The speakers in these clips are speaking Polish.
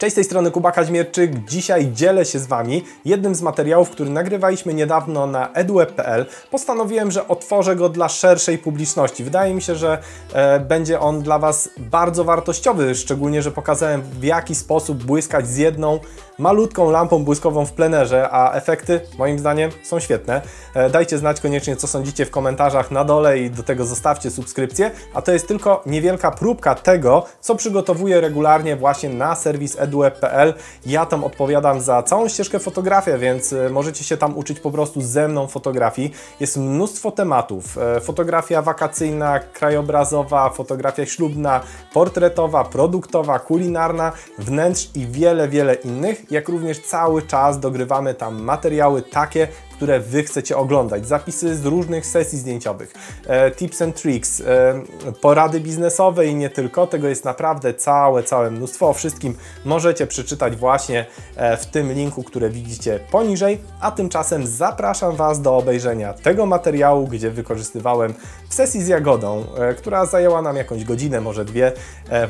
Cześć, z tej strony Kuba Kaźmierczyk. Dzisiaj dzielę się z Wami jednym z materiałów, który nagrywaliśmy niedawno na edweb.pl. Postanowiłem, że otworzę go dla szerszej publiczności. Wydaje mi się, że e, będzie on dla Was bardzo wartościowy, szczególnie, że pokazałem w jaki sposób błyskać z jedną malutką lampą błyskową w plenerze, a efekty moim zdaniem są świetne. E, dajcie znać koniecznie, co sądzicie w komentarzach na dole i do tego zostawcie subskrypcję, a to jest tylko niewielka próbka tego, co przygotowuję regularnie właśnie na serwis edweb edweb.pl. Ja tam odpowiadam za całą ścieżkę fotografii, więc e, możecie się tam uczyć po prostu ze mną fotografii. Jest mnóstwo tematów. E, fotografia wakacyjna, krajobrazowa, fotografia ślubna, portretowa, produktowa, kulinarna, wnętrz i wiele, wiele innych. Jak również cały czas dogrywamy tam materiały takie, które Wy chcecie oglądać. Zapisy z różnych sesji zdjęciowych, e, tips and tricks, e, porady biznesowe i nie tylko. Tego jest naprawdę całe, całe mnóstwo. O wszystkim możecie przeczytać właśnie e, w tym linku, które widzicie poniżej. A tymczasem zapraszam Was do obejrzenia tego materiału, gdzie wykorzystywałem w sesji z Jagodą, która zajęła nam jakąś godzinę, może dwie,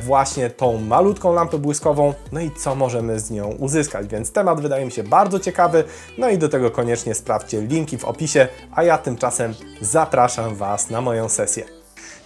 właśnie tą malutką lampę błyskową, no i co możemy z nią uzyskać. Więc temat wydaje mi się bardzo ciekawy, no i do tego koniecznie sprawdźcie sprawdźcie linki w opisie, a ja tymczasem zapraszam Was na moją sesję.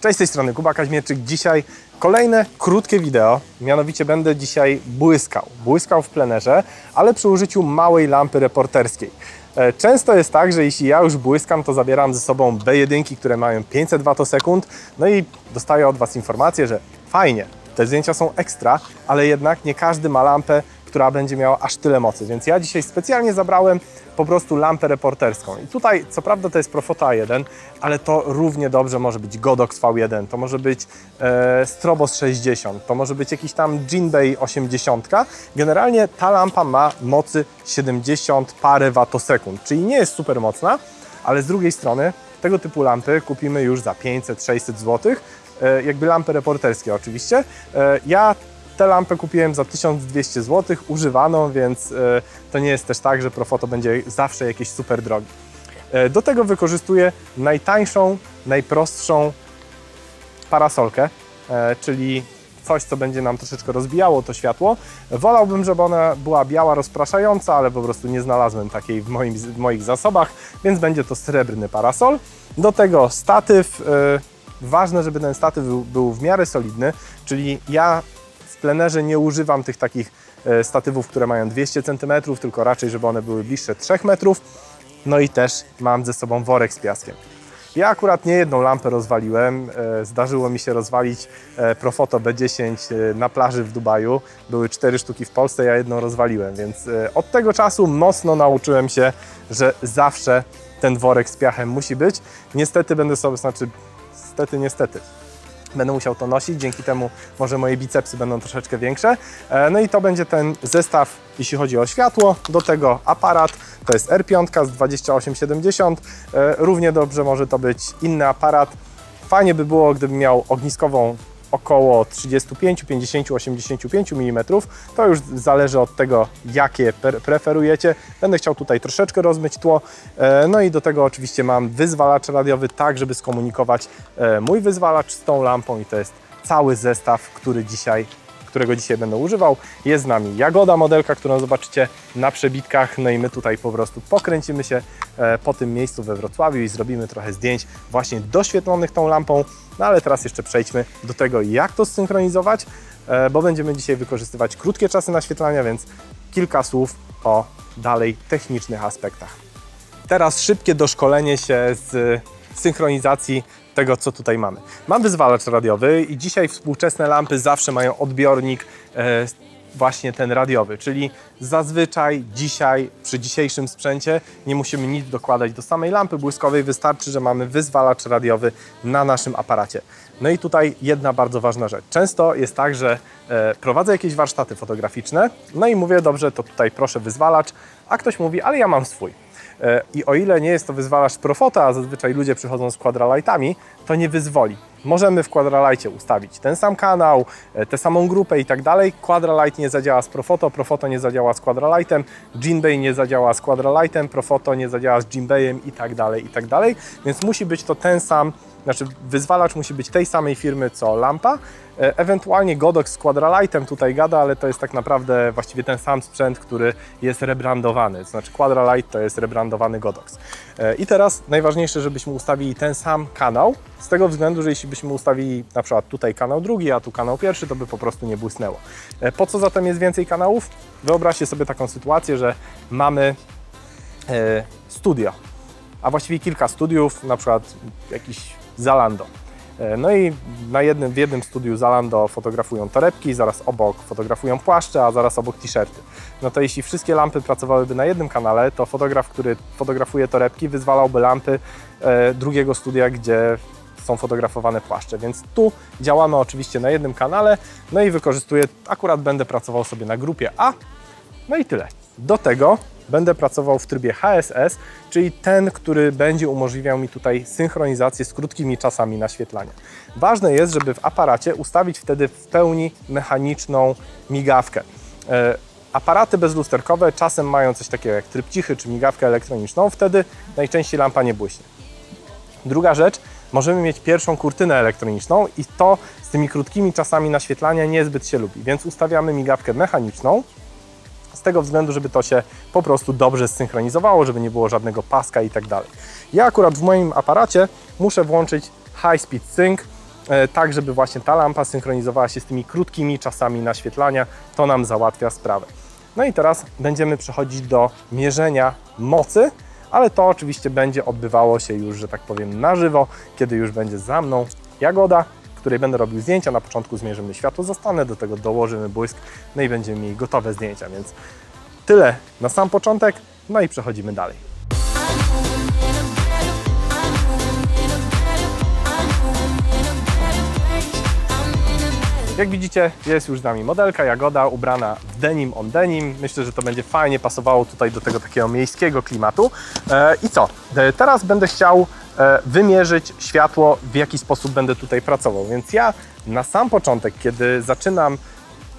Cześć, z tej strony Kuba Kaźmierczyk. Dzisiaj kolejne krótkie wideo, mianowicie będę dzisiaj błyskał. Błyskał w plenerze, ale przy użyciu małej lampy reporterskiej. E, często jest tak, że jeśli ja już błyskam, to zabieram ze sobą B1, które mają 500 watosekund, no i dostaję od Was informację, że fajnie, te zdjęcia są ekstra, ale jednak nie każdy ma lampę, która będzie miała aż tyle mocy, więc ja dzisiaj specjalnie zabrałem po prostu lampę reporterską. I tutaj, co prawda to jest Profoto A1, ale to równie dobrze może być Godox V1, to może być e, Strobos 60, to może być jakiś tam Jinbei 80. Generalnie ta lampa ma mocy 70 parę watosekund, czyli nie jest super mocna, ale z drugiej strony tego typu lampy kupimy już za 500-600 zł, e, jakby lampy reporterskie oczywiście. E, ja Tę lampę kupiłem za 1200 zł, używaną, więc e, to nie jest też tak, że Profoto będzie zawsze jakieś super drogi. E, do tego wykorzystuję najtańszą, najprostszą parasolkę, e, czyli coś, co będzie nam troszeczkę rozbijało to światło. Wolałbym, żeby ona była biała, rozpraszająca, ale po prostu nie znalazłem takiej w, moim, w moich zasobach, więc będzie to srebrny parasol. Do tego statyw. Ważne, żeby ten statyw był, był w miarę solidny, czyli ja plenerze nie używam tych takich e, statywów, które mają 200 cm, tylko raczej, żeby one były bliższe 3 metrów. No i też mam ze sobą worek z piaskiem. Ja akurat nie jedną lampę rozwaliłem. E, zdarzyło mi się rozwalić e, Profoto B10 na plaży w Dubaju. Były cztery sztuki w Polsce, ja jedną rozwaliłem, więc od tego czasu mocno nauczyłem się, że zawsze ten worek z piachem musi być. Niestety będę sobie, znaczy, niestety, niestety, Będę musiał to nosić, dzięki temu może moje bicepsy będą troszeczkę większe. E, no i to będzie ten zestaw, jeśli chodzi o światło. Do tego aparat, to jest R5 z 2870. E, równie dobrze może to być inny aparat. Fajnie by było, gdybym miał ogniskową około 35, 50, 85 mm. To już zależy od tego, jakie preferujecie. Będę chciał tutaj troszeczkę rozmyć tło. E, no i do tego oczywiście mam wyzwalacz radiowy, tak żeby skomunikować e, mój wyzwalacz z tą lampą i to jest cały zestaw, który dzisiaj którego dzisiaj będę używał. Jest z nami Jagoda, modelka, którą zobaczycie na przebitkach. No i my tutaj po prostu pokręcimy się e, po tym miejscu we Wrocławiu i zrobimy trochę zdjęć właśnie doświetlonych tą lampą. No ale teraz jeszcze przejdźmy do tego, jak to synchronizować, e, bo będziemy dzisiaj wykorzystywać krótkie czasy naświetlania, więc kilka słów o dalej technicznych aspektach. Teraz szybkie doszkolenie się z synchronizacji tego, co tutaj mamy. Mam wyzwalacz radiowy i dzisiaj współczesne lampy zawsze mają odbiornik e, właśnie ten radiowy, czyli zazwyczaj dzisiaj przy dzisiejszym sprzęcie nie musimy nic dokładać do samej lampy błyskowej, wystarczy, że mamy wyzwalacz radiowy na naszym aparacie. No i tutaj jedna bardzo ważna rzecz. Często jest tak, że e, prowadzę jakieś warsztaty fotograficzne, no i mówię, dobrze, to tutaj proszę wyzwalacz, a ktoś mówi, ale ja mam swój. E, I o ile nie jest to wyzwalacz Profota, a zazwyczaj ludzie przychodzą z quadralightami, to nie wyzwoli. Możemy w Quadralightie ustawić ten sam kanał, e, tę samą grupę i tak dalej. Quadralight nie zadziała z Profoto, Profoto nie zadziała z Quadralightem, Jinbei nie zadziała z Quadralightem, Profoto nie zadziała z Jinbeiem i tak dalej, i tak dalej. Więc musi być to ten sam znaczy wyzwalacz musi być tej samej firmy co lampa. E, ewentualnie Godox z Quadralightem tutaj gada, ale to jest tak naprawdę właściwie ten sam sprzęt, który jest rebrandowany. Znaczy Quadralight to jest rebrandowany Godox. E, I teraz najważniejsze, żebyśmy ustawili ten sam kanał, z tego względu, że jeśli byśmy ustawili na przykład tutaj kanał drugi, a tu kanał pierwszy, to by po prostu nie błysnęło. E, po co zatem jest więcej kanałów? Wyobraźcie sobie taką sytuację, że mamy studio, a właściwie kilka studiów, na przykład jakiś Zalando. E, no i na jednym, w jednym studiu Zalando fotografują torebki, zaraz obok fotografują płaszcze, a zaraz obok t-shirty. No to jeśli wszystkie lampy pracowałyby na jednym kanale, to fotograf, który fotografuje torebki, wyzwalałby lampy e, drugiego studia, gdzie są fotografowane płaszcze, więc tu działamy oczywiście na jednym kanale, no i wykorzystuję, akurat będę pracował sobie na grupie A, no i tyle. Do tego będę pracował w trybie HSS, czyli ten, który będzie umożliwiał mi tutaj synchronizację z krótkimi czasami naświetlania. Ważne jest, żeby w aparacie ustawić wtedy w pełni mechaniczną migawkę. E, aparaty bezlusterkowe czasem mają coś takiego jak tryb cichy czy migawkę elektroniczną, wtedy najczęściej lampa nie błyśnie. Druga rzecz, możemy mieć pierwszą kurtynę elektroniczną i to z tymi krótkimi czasami naświetlania niezbyt się lubi, więc ustawiamy migawkę mechaniczną, z tego względu, żeby to się po prostu dobrze zsynchronizowało, żeby nie było żadnego paska i tak dalej. Ja akurat w moim aparacie muszę włączyć High Speed Sync, e, tak żeby właśnie ta lampa synchronizowała się z tymi krótkimi czasami naświetlania, to nam załatwia sprawę. No i teraz będziemy przechodzić do mierzenia mocy, ale to oczywiście będzie odbywało się już, że tak powiem, na żywo, kiedy już będzie za mną Jagoda, której będę robił zdjęcia. Na początku zmierzymy światło zastanę, do tego dołożymy błysk, no i będziemy mieli gotowe zdjęcia, więc tyle na sam początek, no i przechodzimy dalej. Jak widzicie, jest już z nami modelka Jagoda, ubrana w denim on denim. Myślę, że to będzie fajnie pasowało tutaj do tego takiego miejskiego klimatu. E, I co? E, teraz będę chciał wymierzyć światło, w jaki sposób będę tutaj pracował. Więc ja na sam początek, kiedy zaczynam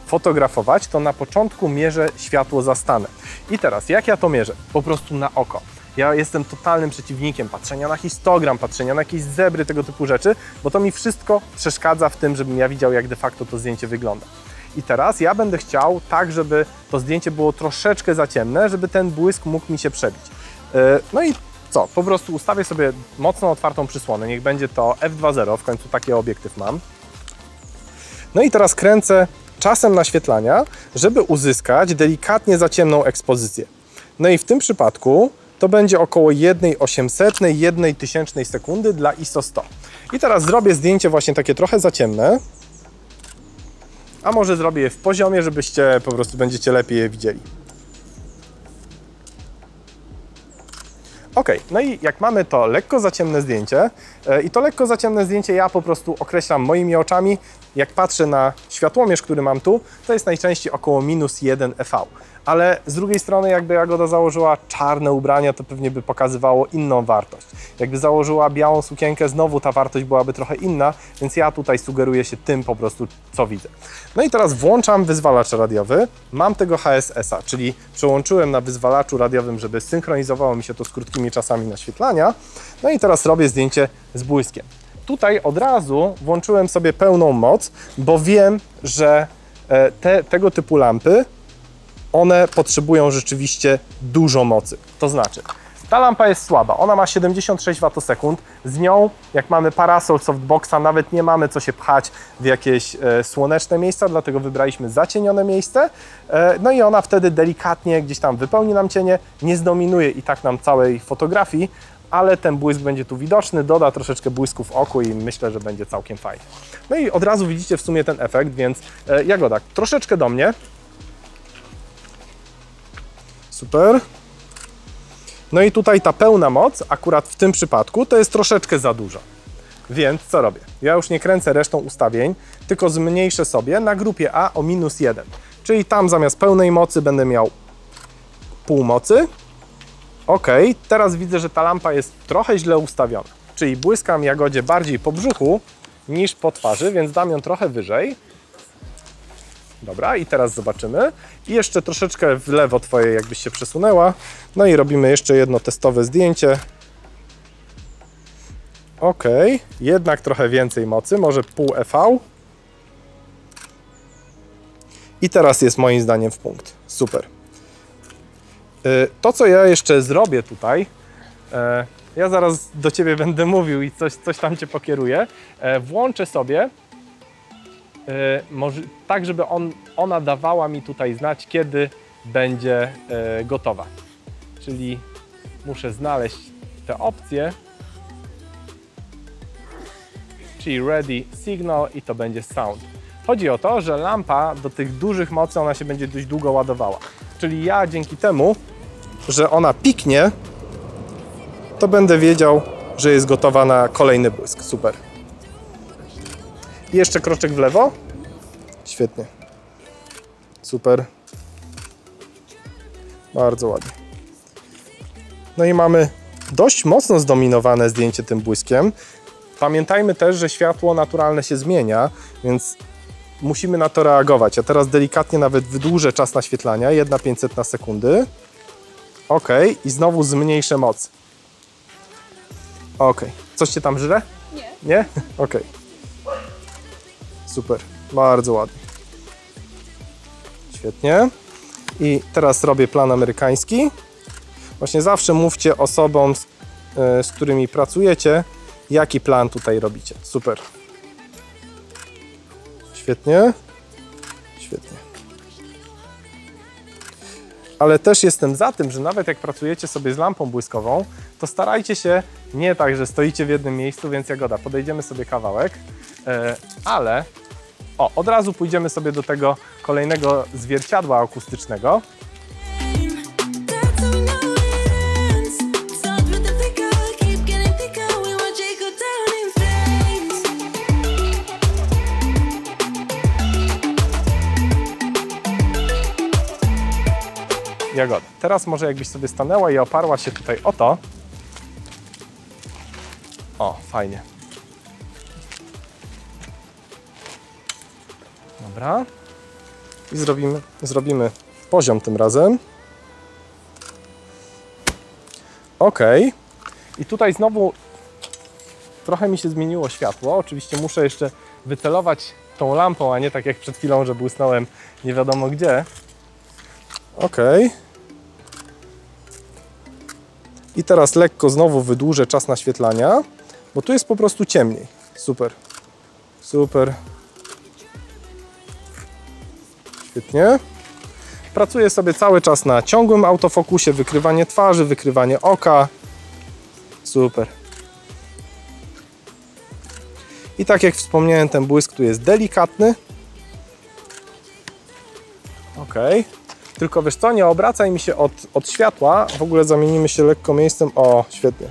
fotografować, to na początku mierzę światło zastane. I teraz, jak ja to mierzę? Po prostu na oko. Ja jestem totalnym przeciwnikiem patrzenia na histogram, patrzenia na jakieś zebry, tego typu rzeczy, bo to mi wszystko przeszkadza w tym, żebym ja widział, jak de facto to zdjęcie wygląda. I teraz ja będę chciał tak, żeby to zdjęcie było troszeczkę za ciemne, żeby ten błysk mógł mi się przebić. E, no i co? Po prostu ustawię sobie mocno otwartą przysłonę, niech będzie to f2.0, w końcu taki obiektyw mam. No i teraz kręcę czasem naświetlania, żeby uzyskać delikatnie za ciemną ekspozycję. No i w tym przypadku to będzie około 1,800, 1 tysięcznej sekundy dla ISO 100. I teraz zrobię zdjęcie właśnie takie trochę za ciemne, a może zrobię je w poziomie, żebyście po prostu będziecie lepiej je widzieli. Ok, no i jak mamy to lekko zaciemne zdjęcie e, i to lekko zaciemne zdjęcie ja po prostu określam moimi oczami, jak patrzę na światłomierz, który mam tu, to jest najczęściej około minus 1 EV ale z drugiej strony jakby Jagoda założyła czarne ubrania, to pewnie by pokazywało inną wartość. Jakby założyła białą sukienkę, znowu ta wartość byłaby trochę inna, więc ja tutaj sugeruję się tym po prostu, co widzę. No i teraz włączam wyzwalacz radiowy. Mam tego HSS-a, czyli przełączyłem na wyzwalaczu radiowym, żeby synchronizowało mi się to z krótkimi czasami naświetlania. No i teraz robię zdjęcie z błyskiem. Tutaj od razu włączyłem sobie pełną moc, bo wiem, że e, te, tego typu lampy one potrzebują rzeczywiście dużo mocy. To znaczy, ta lampa jest słaba, ona ma 76 Wh, z nią jak mamy parasol softboxa, nawet nie mamy co się pchać w jakieś e, słoneczne miejsca, dlatego wybraliśmy zacienione miejsce, e, no i ona wtedy delikatnie gdzieś tam wypełni nam cienie, nie zdominuje i tak nam całej fotografii, ale ten błysk będzie tu widoczny, doda troszeczkę błysku w oku i myślę, że będzie całkiem fajnie. No i od razu widzicie w sumie ten efekt, więc e, Jagoda, troszeczkę do mnie, Super. No i tutaj ta pełna moc, akurat w tym przypadku, to jest troszeczkę za dużo. Więc co robię? Ja już nie kręcę resztą ustawień, tylko zmniejszę sobie na grupie A o minus 1. Czyli tam zamiast pełnej mocy będę miał pół mocy. Ok, teraz widzę, że ta lampa jest trochę źle ustawiona. Czyli błyskam jagodzie bardziej po brzuchu niż po twarzy, więc dam ją trochę wyżej. Dobra, i teraz zobaczymy. I jeszcze troszeczkę w lewo Twoje jakbyś się przesunęła. No i robimy jeszcze jedno testowe zdjęcie. Ok, jednak trochę więcej mocy, może pół EV. I teraz jest moim zdaniem w punkt. Super. Y, To, co ja jeszcze zrobię tutaj, e, ja zaraz do Ciebie będę mówił i coś, coś tam Cię pokieruję. E, Włączę sobie tak, żeby on, ona dawała mi tutaj znać, kiedy będzie e, gotowa. Czyli muszę znaleźć te opcje, czyli ready signal i to będzie sound. Chodzi o to, że lampa do tych dużych mocy ona się będzie dość długo ładowała. Czyli ja dzięki temu, że ona piknie, to będę wiedział, że jest gotowa na kolejny błysk. Super. I jeszcze kroczek w lewo. Świetnie. Super. Bardzo ładnie. No i mamy dość mocno zdominowane zdjęcie tym błyskiem. Pamiętajmy też, że światło naturalne się zmienia, więc musimy na to reagować. Ja teraz delikatnie nawet wydłużę czas naświetlania, 1,500 na sekundy. Ok, i znowu zmniejszę moc. Ok, coś się tam żre? Nie. Nie? Ok. Super, bardzo ładnie. Świetnie. I teraz robię plan amerykański. Właśnie zawsze mówcie osobom, z, e, z którymi pracujecie, jaki plan tutaj robicie. Super. Świetnie. Świetnie. Ale też jestem za tym, że nawet jak pracujecie sobie z lampą błyskową, to starajcie się nie tak, że stoicie w jednym miejscu, więc jagoda, podejdziemy sobie kawałek, e, ale o, od razu pójdziemy sobie do tego kolejnego zwierciadła akustycznego. Jagoda. Teraz może jakbyś sobie stanęła i oparła się tutaj o to. O, fajnie. Dobra. I zrobimy, zrobimy poziom tym razem. Ok. I tutaj znowu trochę mi się zmieniło światło. Oczywiście muszę jeszcze wycelować tą lampą, a nie tak jak przed chwilą, że błysnąłem nie wiadomo gdzie. Ok. I teraz lekko znowu wydłużę czas naświetlania, bo tu jest po prostu ciemniej. Super. Super. Świetnie. Pracuję sobie cały czas na ciągłym autofokusie, wykrywanie twarzy, wykrywanie oka. Super. I tak jak wspomniałem, ten błysk tu jest delikatny. Ok. Tylko wiesz co, nie obracaj mi się od, od światła. W ogóle zamienimy się lekko miejscem. O, świetnie.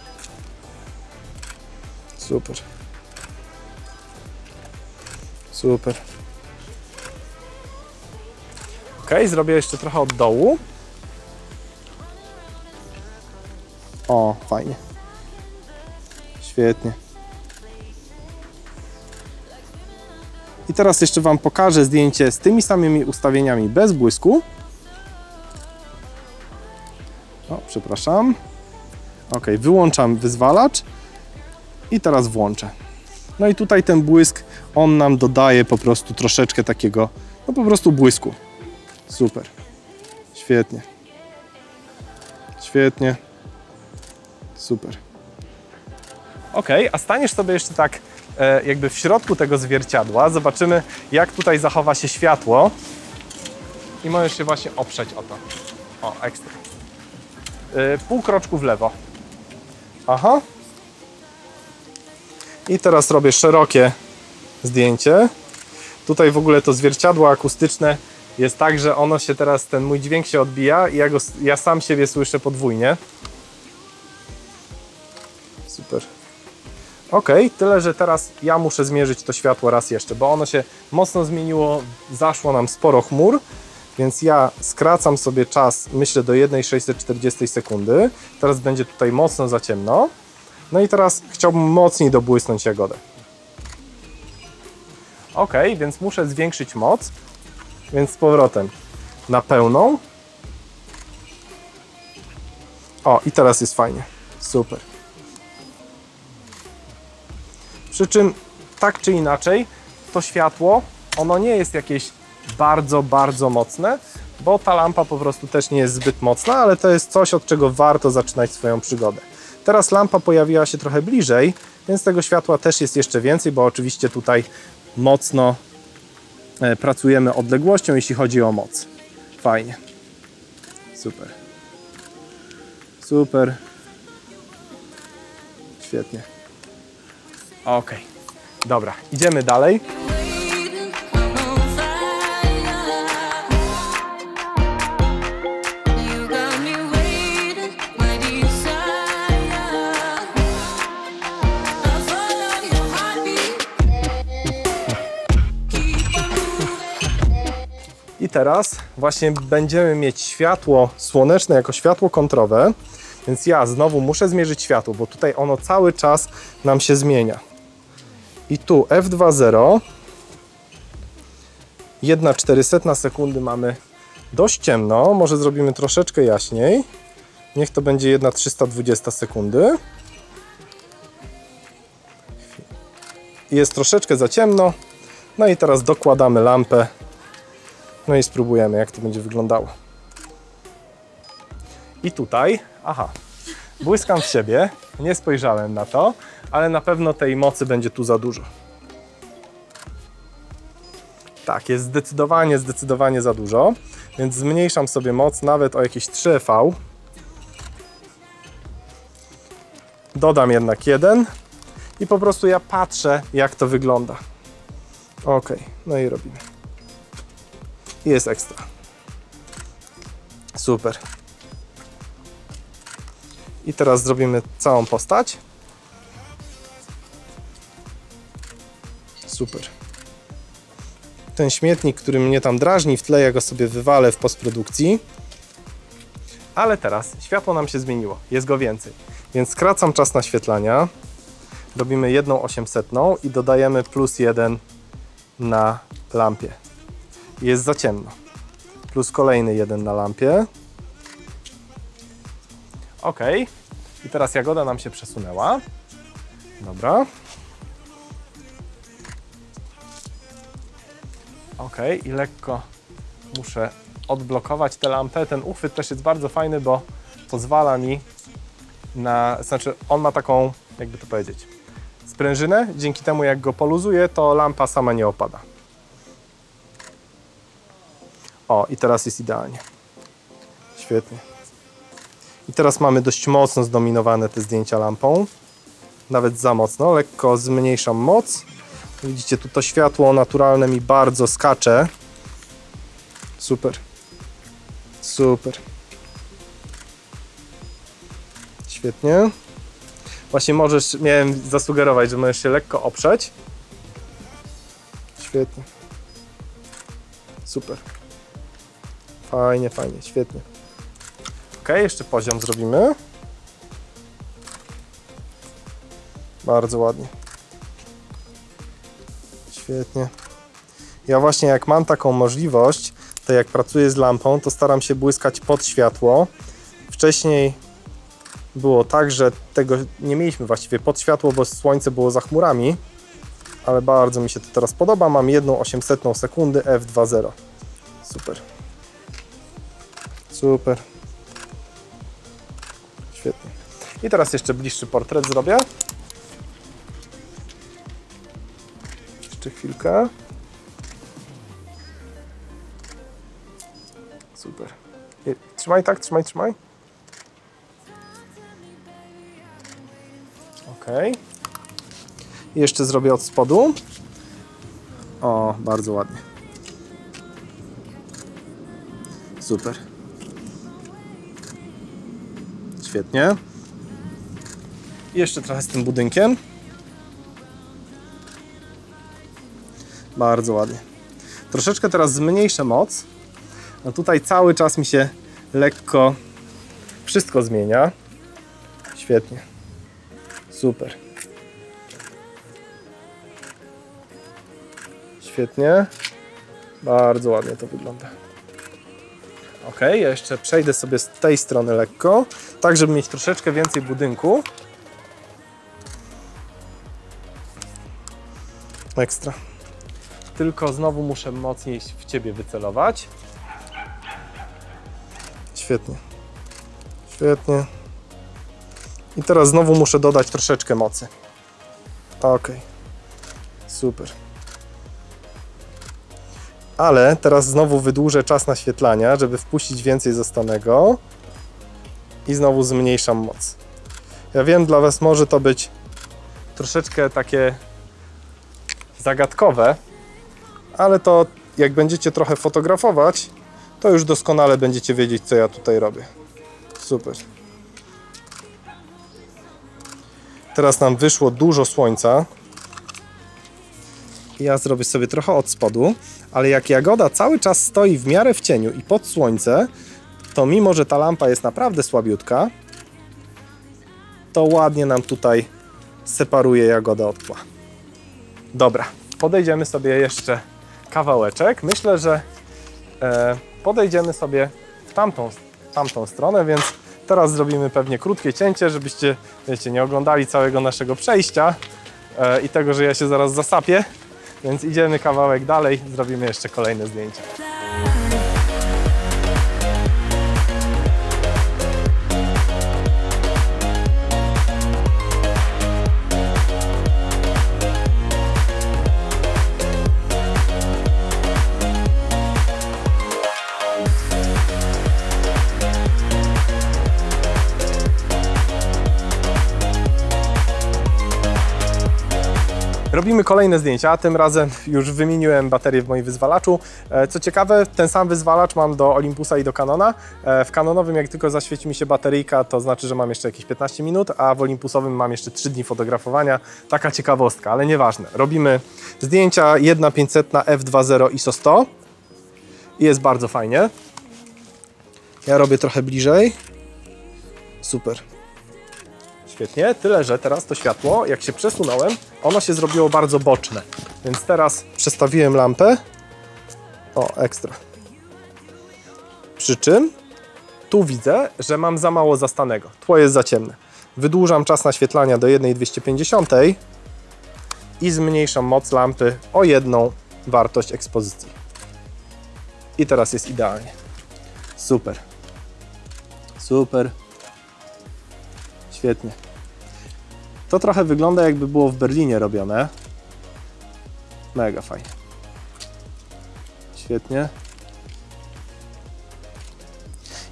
Super. Super. Ok, zrobię jeszcze trochę od dołu. O, fajnie. Świetnie. I teraz jeszcze Wam pokażę zdjęcie z tymi samymi ustawieniami bez błysku. O, przepraszam. Ok, wyłączam wyzwalacz i teraz włączę. No i tutaj ten błysk, on nam dodaje po prostu troszeczkę takiego, no po prostu błysku. Super. Świetnie. Świetnie. Super. Ok, a staniesz sobie jeszcze tak e, jakby w środku tego zwierciadła. Zobaczymy, jak tutaj zachowa się światło. I możesz się właśnie oprzeć o to. O, ekstra. E, pół kroczku w lewo. Aha. I teraz robię szerokie zdjęcie. Tutaj w ogóle to zwierciadło akustyczne jest tak, że ono się teraz, ten mój dźwięk się odbija i ja, go, ja sam siebie słyszę podwójnie. Super. Ok, tyle, że teraz ja muszę zmierzyć to światło raz jeszcze, bo ono się mocno zmieniło, zaszło nam sporo chmur, więc ja skracam sobie czas, myślę, do 1,640 sekundy. Teraz będzie tutaj mocno za ciemno. No i teraz chciałbym mocniej dobłysnąć jagodę. Ok, więc muszę zwiększyć moc, więc z powrotem na pełną. O, i teraz jest fajnie. Super. Przy czym tak czy inaczej to światło, ono nie jest jakieś bardzo, bardzo mocne, bo ta lampa po prostu też nie jest zbyt mocna, ale to jest coś, od czego warto zaczynać swoją przygodę. Teraz lampa pojawiła się trochę bliżej, więc tego światła też jest jeszcze więcej, bo oczywiście tutaj mocno pracujemy odległością, jeśli chodzi o moc. Fajnie. Super. Super. Świetnie. Ok. Dobra, idziemy dalej. Teraz właśnie będziemy mieć światło słoneczne jako światło kontrowe, więc ja znowu muszę zmierzyć światło, bo tutaj ono cały czas nam się zmienia. I tu F2.0 1,400 sekundy mamy dość ciemno, może zrobimy troszeczkę jaśniej. Niech to będzie 1,320 sekundy. Jest troszeczkę za ciemno. No i teraz dokładamy lampę no i spróbujemy, jak to będzie wyglądało. I tutaj, aha, błyskam w siebie, nie spojrzałem na to, ale na pewno tej mocy będzie tu za dużo. Tak, jest zdecydowanie, zdecydowanie za dużo, więc zmniejszam sobie moc nawet o jakieś 3 V. Dodam jednak jeden i po prostu ja patrzę, jak to wygląda. Ok, no i robimy. Jest ekstra. Super. I teraz zrobimy całą postać. Super. Ten śmietnik, który mnie tam drażni w tle, ja go sobie wywalę w postprodukcji. Ale teraz światło nam się zmieniło, jest go więcej. Więc skracam czas naświetlania. Robimy jedną 800 i dodajemy plus jeden na lampie jest za ciemno. Plus kolejny jeden na lampie. Ok. I teraz jagoda nam się przesunęła. Dobra. Ok. I lekko muszę odblokować tę lampę. Ten uchwyt też jest bardzo fajny, bo pozwala mi na... Znaczy, on ma taką, jakby to powiedzieć, sprężynę. Dzięki temu, jak go poluzuję, to lampa sama nie opada. O, i teraz jest idealnie. Świetnie. I teraz mamy dość mocno zdominowane te zdjęcia lampą. Nawet za mocno. Lekko zmniejszam moc. Widzicie, tu to światło naturalne mi bardzo skacze. Super. Super. Świetnie. Właśnie możesz, miałem zasugerować, że możesz się lekko oprzeć. Świetnie. Super. Fajnie, fajnie, świetnie. Ok, jeszcze poziom zrobimy. Bardzo ładnie. Świetnie. Ja właśnie jak mam taką możliwość, to jak pracuję z lampą, to staram się błyskać pod światło. Wcześniej było tak, że tego nie mieliśmy właściwie pod światło, bo słońce było za chmurami, ale bardzo mi się to teraz podoba. Mam jedną 800 sekundy f2.0. Super. Super. Świetnie. I teraz jeszcze bliższy portret zrobię. Jeszcze chwilkę. Super. Trzymaj tak, trzymaj, trzymaj. Ok. I jeszcze zrobię od spodu. O, bardzo ładnie. Super. Świetnie. Jeszcze trochę z tym budynkiem. Bardzo ładnie. Troszeczkę teraz zmniejszę moc. No tutaj cały czas mi się lekko wszystko zmienia. Świetnie. Super. Świetnie. Bardzo ładnie to wygląda. Ok, ja jeszcze przejdę sobie z tej strony lekko, tak żeby mieć troszeczkę więcej budynku. Ekstra. Tylko znowu muszę mocniej w ciebie wycelować. Świetnie. Świetnie. I teraz znowu muszę dodać troszeczkę mocy. Ok. Super. Ale teraz znowu wydłużę czas naświetlania, żeby wpuścić więcej zostanego. I znowu zmniejszam moc. Ja wiem, dla Was może to być troszeczkę takie zagadkowe, ale to jak będziecie trochę fotografować, to już doskonale będziecie wiedzieć, co ja tutaj robię. Super. Teraz nam wyszło dużo słońca. Ja zrobię sobie trochę od spodu, ale jak jagoda cały czas stoi w miarę w cieniu i pod słońce, to mimo, że ta lampa jest naprawdę słabiutka, to ładnie nam tutaj separuje jagodę od tła. Dobra, podejdziemy sobie jeszcze kawałeczek. Myślę, że e, podejdziemy sobie w tamtą, tamtą stronę, więc teraz zrobimy pewnie krótkie cięcie, żebyście, wiecie, nie oglądali całego naszego przejścia e, i tego, że ja się zaraz zasapię. Więc idziemy kawałek dalej, zrobimy jeszcze kolejne zdjęcia. Robimy kolejne zdjęcia, tym razem już wymieniłem baterię w moim wyzwalaczu. E, Co ciekawe, ten sam wyzwalacz mam do Olympusa i do Canona. E, W Canonowym jak tylko zaświeci mi się bateryjka, to znaczy, że mam jeszcze jakieś 15 minut, a w Olympusowym mam jeszcze 3 dni fotografowania. Taka ciekawostka, ale nieważne. Robimy zdjęcia 1500 f2.0 ISO 100 i jest bardzo fajnie. Ja robię trochę bliżej. Super. Świetnie, tyle że teraz to światło, jak się przesunąłem, ono się zrobiło bardzo boczne. Więc teraz przestawiłem lampę. O, ekstra. Przy czym tu widzę, że mam za mało zastanego. Tło jest za ciemne. Wydłużam czas naświetlania do 1,250 i zmniejszam moc lampy o jedną wartość ekspozycji. I teraz jest idealnie. Super. Super. Świetnie. To trochę wygląda jakby było w Berlinie robione. Mega fajnie. Świetnie.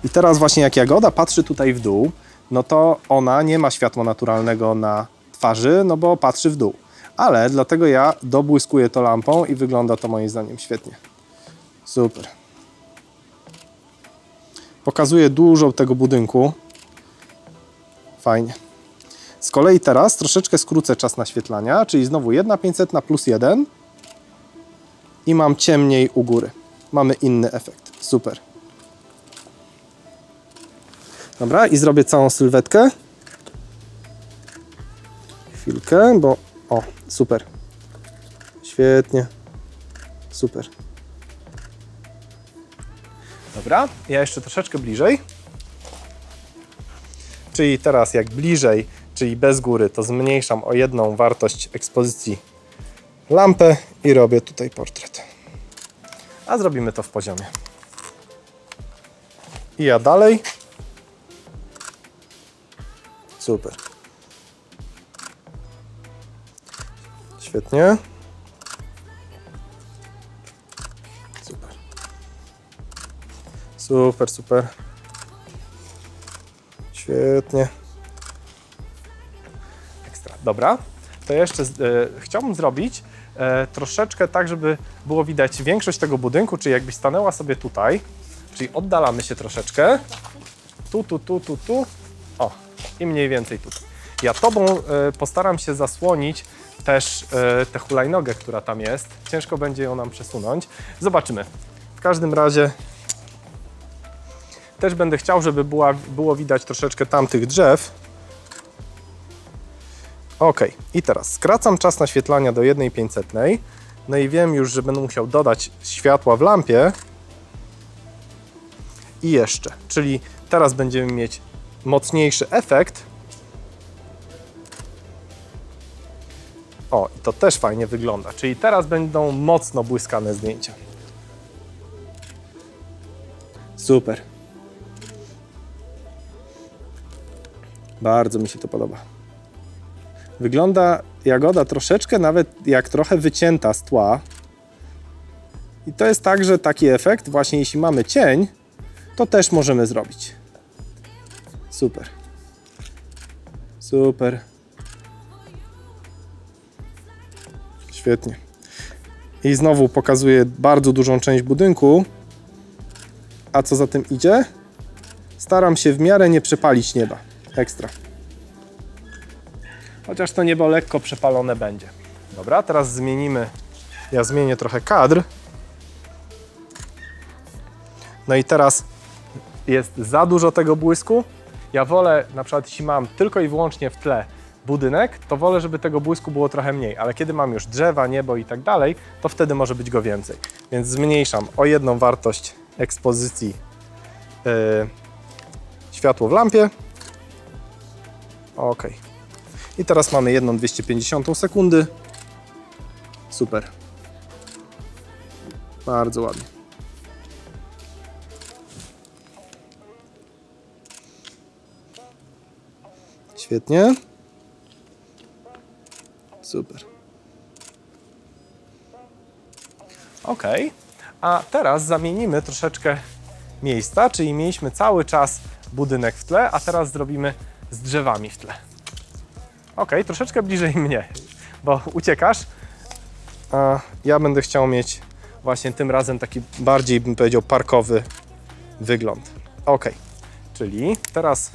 I teraz właśnie jak Jagoda patrzy tutaj w dół, no to ona nie ma światła naturalnego na twarzy, no bo patrzy w dół. Ale dlatego ja dobłyskuję to lampą i wygląda to moim zdaniem świetnie. Super. Pokazuje dużo tego budynku. Fajnie. Z kolei teraz troszeczkę skrócę czas naświetlania, czyli znowu 1,500 na plus 1 i mam ciemniej u góry. Mamy inny efekt. Super. Dobra, i zrobię całą sylwetkę. Chwilkę, bo... O, super. Świetnie. Super. Dobra, ja jeszcze troszeczkę bliżej. Czyli teraz jak bliżej, czyli bez góry, to zmniejszam o jedną wartość ekspozycji lampę i robię tutaj portret. A zrobimy to w poziomie. I ja dalej. Super. Świetnie. Super. Super, super. Świetnie. Dobra. To jeszcze e, chciałbym zrobić e, troszeczkę tak, żeby było widać większość tego budynku, czyli jakbyś stanęła sobie tutaj, czyli oddalamy się troszeczkę. Tu, tu, tu, tu, tu. O, i mniej więcej tutaj. Ja tobą e, postaram się zasłonić też tę hulajnogę, która tam jest. Ciężko będzie ją nam przesunąć. Zobaczymy. W każdym razie też będę chciał, żeby była, było widać troszeczkę tamtych drzew. Ok, i teraz skracam czas naświetlania do 1,500. No i wiem już, że będę musiał dodać światła w lampie. I jeszcze, czyli teraz będziemy mieć mocniejszy efekt. O, i to też fajnie wygląda. Czyli teraz będą mocno błyskane zdjęcia. Super. Bardzo mi się to podoba. Wygląda jagoda troszeczkę nawet jak trochę wycięta z tła. I to jest także taki efekt, właśnie jeśli mamy cień, to też możemy zrobić. Super. Super. Świetnie. I znowu pokazuję bardzo dużą część budynku. A co za tym idzie? Staram się w miarę nie przepalić nieba. Ekstra. Chociaż to niebo lekko przepalone będzie. Dobra, teraz zmienimy. Ja zmienię trochę kadr. No i teraz jest za dużo tego błysku. Ja wolę, na przykład jeśli mam tylko i wyłącznie w tle budynek, to wolę, żeby tego błysku było trochę mniej, ale kiedy mam już drzewa, niebo i tak dalej, to wtedy może być go więcej. Więc zmniejszam o jedną wartość ekspozycji yy, światło w lampie. Ok. I teraz mamy jedną 250 sekundy. Super. Bardzo ładnie. Świetnie. Super. Ok, a teraz zamienimy troszeczkę miejsca, czyli mieliśmy cały czas budynek w tle, a teraz zrobimy z drzewami w tle. Ok, troszeczkę bliżej mnie, bo uciekasz. A ja będę chciał mieć właśnie tym razem taki bardziej, bym powiedział, parkowy wygląd. Ok, czyli teraz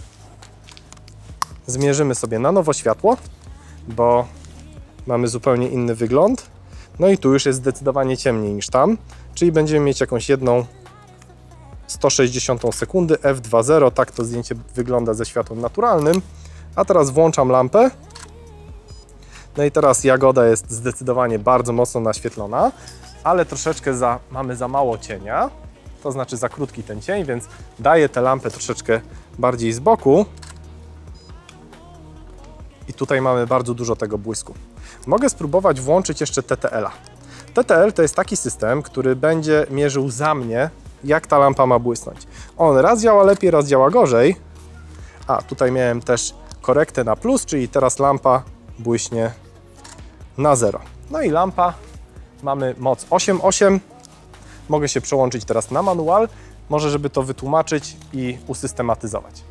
zmierzymy sobie na nowo światło, bo mamy zupełnie inny wygląd. No i tu już jest zdecydowanie ciemniej niż tam, czyli będziemy mieć jakąś jedną 160 sekundy f2.0, tak to zdjęcie wygląda ze światłem naturalnym. A teraz włączam lampę. No i teraz jagoda jest zdecydowanie bardzo mocno naświetlona, ale troszeczkę za, mamy za mało cienia, to znaczy za krótki ten cień, więc daję tę lampę troszeczkę bardziej z boku. I tutaj mamy bardzo dużo tego błysku. Mogę spróbować włączyć jeszcze TTL-a. TTL to jest taki system, który będzie mierzył za mnie, jak ta lampa ma błysnąć. On raz działa lepiej, raz działa gorzej. A, tutaj miałem też korektę na plus, czyli teraz lampa błyśnie na 0. No i lampa, mamy moc 8,8. Mogę się przełączyć teraz na manual, może żeby to wytłumaczyć i usystematyzować.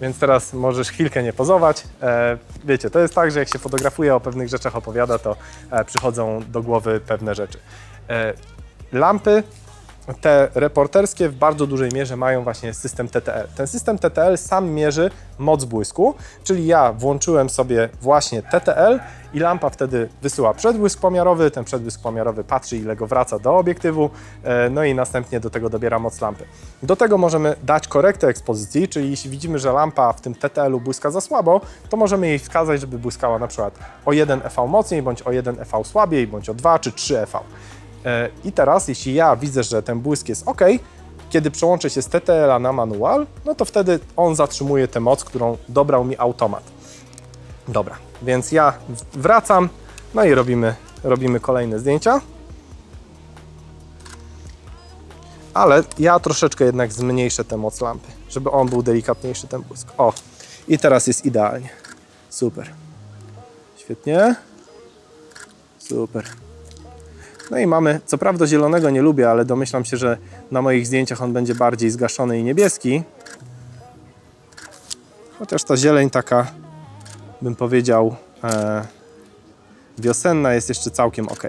Więc teraz możesz chwilkę nie pozować. E, wiecie, to jest tak, że jak się fotografuje, o pewnych rzeczach opowiada, to e, przychodzą do głowy pewne rzeczy. E, lampy, te reporterskie w bardzo dużej mierze mają właśnie system TTL. Ten system TTL sam mierzy moc błysku, czyli ja włączyłem sobie właśnie TTL i lampa wtedy wysyła przedbłysk pomiarowy, ten przedbłysk pomiarowy patrzy ile go wraca do obiektywu, e, no i następnie do tego dobiera moc lampy. Do tego możemy dać korektę ekspozycji, czyli jeśli widzimy, że lampa w tym TTL-u błyska za słabo, to możemy jej wskazać, żeby błyskała na przykład o 1 EV mocniej, bądź o 1 EV słabiej, bądź o 2 czy 3 EV. E, I teraz, jeśli ja widzę, że ten błysk jest ok, kiedy przełączę się z TTL na manual, no to wtedy on zatrzymuje tę moc, którą dobrał mi automat. Dobra, więc ja wracam, no i robimy, robimy kolejne zdjęcia. Ale ja troszeczkę jednak zmniejszę tę moc lampy, żeby on był delikatniejszy, ten błysk. O, i teraz jest idealnie. Super. Świetnie. Super. No i mamy, co prawda zielonego nie lubię, ale domyślam się, że na moich zdjęciach on będzie bardziej zgaszony i niebieski. Chociaż ta zieleń taka, bym powiedział, e, wiosenna jest jeszcze całkiem ok.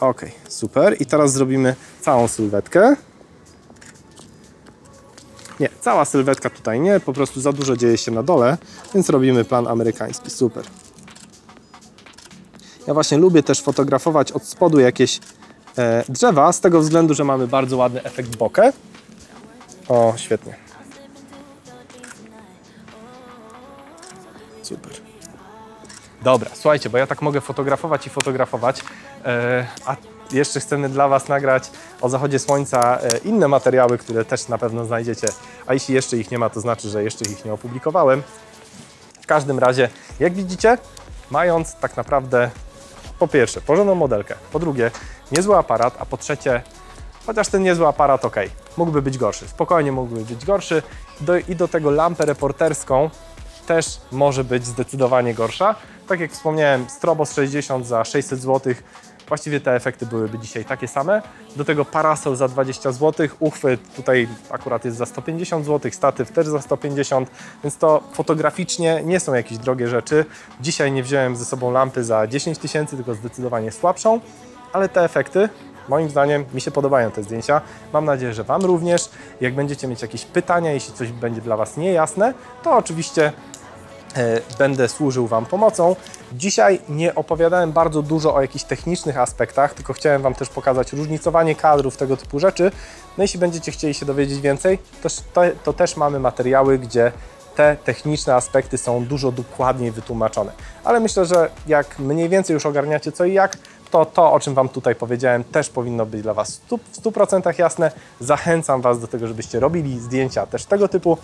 Ok, super. I teraz zrobimy całą sylwetkę. Nie, cała sylwetka tutaj nie, po prostu za dużo dzieje się na dole, więc robimy plan amerykański. Super. Ja właśnie lubię też fotografować od spodu jakieś e, drzewa, z tego względu, że mamy bardzo ładny efekt bokeh. O, świetnie. Super. Dobra, słuchajcie, bo ja tak mogę fotografować i fotografować, e, a jeszcze chcemy dla Was nagrać o zachodzie słońca e, inne materiały, które też na pewno znajdziecie, a jeśli jeszcze ich nie ma, to znaczy, że jeszcze ich nie opublikowałem. W każdym razie, jak widzicie, mając tak naprawdę po pierwsze, porządną modelkę, po drugie, niezły aparat, a po trzecie, chociaż ten niezły aparat, ok, mógłby być gorszy, spokojnie mógłby być gorszy. Do, i do tego lampę reporterską też może być zdecydowanie gorsza. Tak jak wspomniałem, Strobos 60 za 600 zł, właściwie te efekty byłyby dzisiaj takie same. Do tego parasol za 20 zł, uchwyt tutaj akurat jest za 150 zł, statyw też za 150, więc to fotograficznie nie są jakieś drogie rzeczy. Dzisiaj nie wziąłem ze sobą lampy za 10 tysięcy, tylko zdecydowanie słabszą, ale te efekty Moim zdaniem mi się podobają te zdjęcia. Mam nadzieję, że Wam również. Jak będziecie mieć jakieś pytania, jeśli coś będzie dla Was niejasne, to oczywiście będę służył Wam pomocą. Dzisiaj nie opowiadałem bardzo dużo o jakichś technicznych aspektach, tylko chciałem Wam też pokazać różnicowanie kadrów, tego typu rzeczy. No jeśli będziecie chcieli się dowiedzieć więcej, to, to, też mamy materiały, gdzie te techniczne aspekty są dużo dokładniej wytłumaczone. Ale myślę, że jak mniej więcej już ogarniacie co i jak, to to, o czym Wam tutaj powiedziałem, też powinno być dla Was w 100%, w 100% jasne. Zachęcam Was do tego, żebyście robili zdjęcia też tego typu,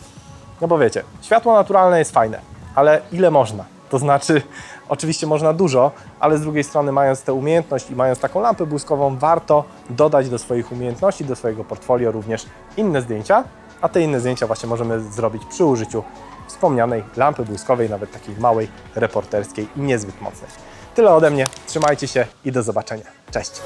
no bo wiecie, światło naturalne jest fajne, ale ile można? To znaczy, oczywiście można dużo, ale z drugiej strony, mając tę umiejętność i mając taką lampę błyskową, warto dodać do swoich umiejętności, do swojego portfolio również inne zdjęcia, a te inne zdjęcia właśnie możemy zrobić przy użyciu wspomnianej lampy błyskowej, nawet takiej małej, reporterskiej i niezbyt mocnej. Tyle ode mnie, trzymajcie się i do zobaczenia. Cześć!